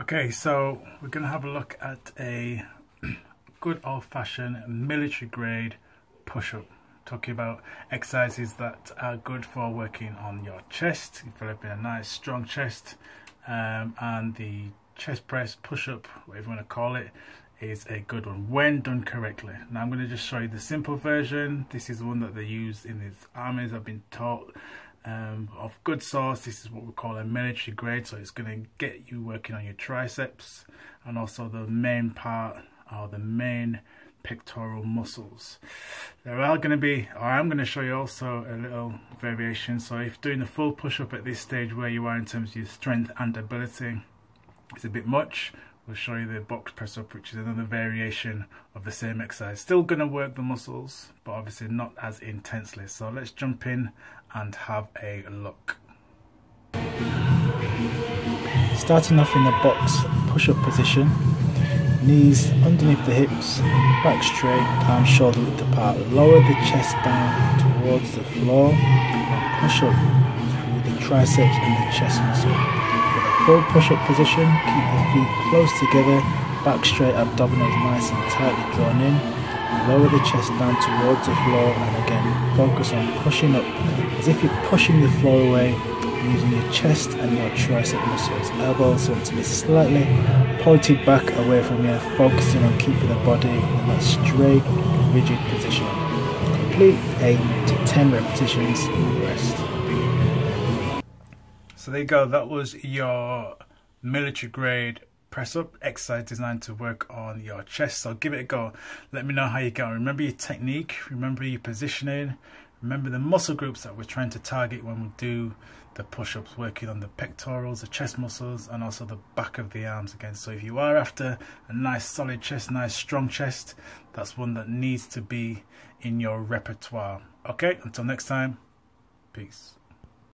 Okay, so we're going to have a look at a good old-fashioned military grade push-up. Talking about exercises that are good for working on your chest, developing a nice strong chest, um, and the chest press push-up, whatever you want to call it, is a good one when done correctly. Now I'm going to just show you the simple version. This is one that they use in these armies. I've been taught um, of good source. This is what we call a military grade, so it's going to get you working on your triceps and also the main part or the main pectoral muscles. There are going to be, or I'm going to show you also a little variation. So if doing the full push-up at this stage where you are in terms of your strength and ability, it's a bit much. We'll show you the box press up, which is another variation of the same exercise. Still going to work the muscles, but obviously not as intensely. So let's jump in and have a look. Starting off in the box push-up position, knees underneath the hips, back straight, arms shoulder width apart. Lower the chest down towards the floor push up with the triceps and the chest muscle. Full push-up position, keep the feet close together, back straight, abdominals nice and tightly drawn in. Lower the chest down towards the floor and again focus on pushing up as if you're pushing the floor away using your chest and your tricep muscles. Elbows want to be slightly pointed back away from you, focusing on keeping the body in that straight, rigid position. Complete 8 to 10 repetitions, rest. So there you go, that was your military grade press up exercise designed to work on your chest. So give it a go. Let me know how you go. Remember your technique, remember your positioning, remember the muscle groups that we're trying to target when we do the push-ups working on the pectorals the chest muscles and also the back of the arms again so if you are after a nice solid chest nice strong chest that's one that needs to be in your repertoire okay until next time peace